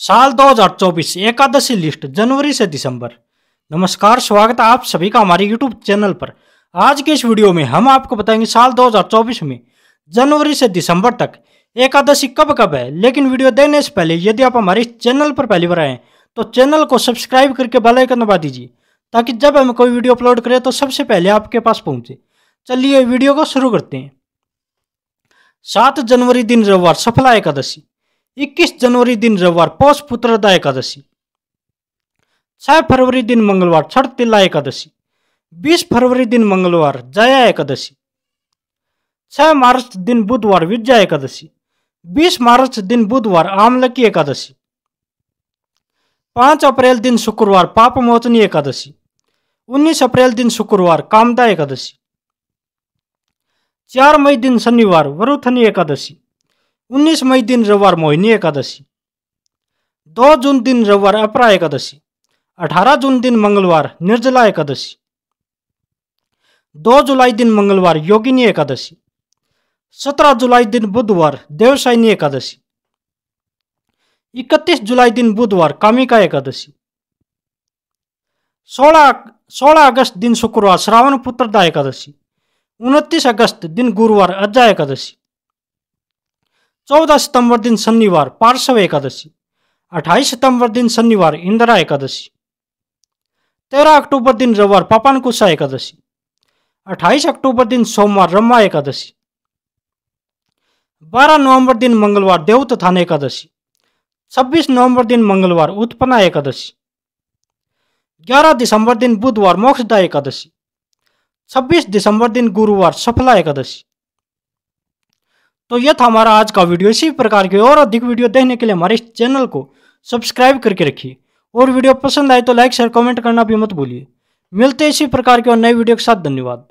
साल 2024 एकादशी लिस्ट, जनवरी से दिसंबर। नमस्कार, स्वागत है आप सभी का हमारे यूट्यूब चैनल पर। आज के इस वीडियो में हम आपको बताएँगे साल 2024 में जनवरी से दिसंबर तक एकादशी कब कब है। लेकिन वीडियो देखने से पहले यदि आप हमारे चैनल पर पहली बार आए तो चैनल को सब्सक्राइब करके बेल आइकन दबा दीजिए, ताकि जब हम कोई वीडियो अपलोड करें तो सबसे पहले आपके पास पहुँचे। चलिए वीडियो को शुरू करते हैं। सात जनवरी दिन, रविवार, सफला एकादशी। इक्कीस जनवरी दिन रविवार, पौष पुत्रदा एकादशी। छह फरवरी दिन मंगलवार, छठ तिल्ला एकादशी। बीस फरवरी दिन मंगलवार, जया एकादशी। छह मार्च दिन बुधवार, विजया एकादशी। बीस मार्च दिन बुधवार, आमलकी एकादशी। पाँच अप्रैल दिन शुक्रवार पाप मोचनी एकादशी। उन्नीस अप्रैल दिन शुक्रवार, कामदा एकादशी। चार मई दिन शनिवार, वरुथनी एकादशी। उन्नीस मई दिन रविवार मोहिनी एकादशी। दो जून दिन रविवार अपरा एकादशी। अठारह जून दिन मंगलवार निर्जला एकादशी। दो जुलाई दिन मंगलवार योगिनी एकादशी। सत्रह जुलाई दिन बुधवार देवसायनी एकादशी। इकतीस जुलाई दिन बुधवार कामिका एकादशी। सोलह सोलह अगस्त दिन शुक्रवार श्रावण पुत्रदा एकादशी। उनतीस अगस्त दिन गुरुवार अज्जा एकादशी। चौदह सितंबर दिन शनिवार, पार्श्व एकादशी। अट्ठाईस सितंबर दिन शनिवार, इंदिरा एकादशी। तेरह अक्टूबर दिन रविवार, पापानकुशा एकादशी। अट्ठाईस अक्टूबर दिन सोमवार रमा एकादशी। बारह नवंबर दिन मंगलवार देवोत्थान एकादशी। छब्बीस नवंबर दिन मंगलवार, उत्पन्ना एकादशी। ग्यारह दिसंबर दिन बुधवार, मोक्षदा एकादशी। छब्बीस दिसंबर दिन गुरुवार, सफला एकादशी। तो यह था हमारा आज का वीडियो। इसी प्रकार के और अधिक वीडियो देखने के लिए हमारे इस चैनल को सब्सक्राइब करके रखिए। और वीडियो पसंद आए तो लाइक शेयर कमेंट करना भी मत भूलिए। मिलते इसी प्रकार के और नए वीडियो के साथ। धन्यवाद।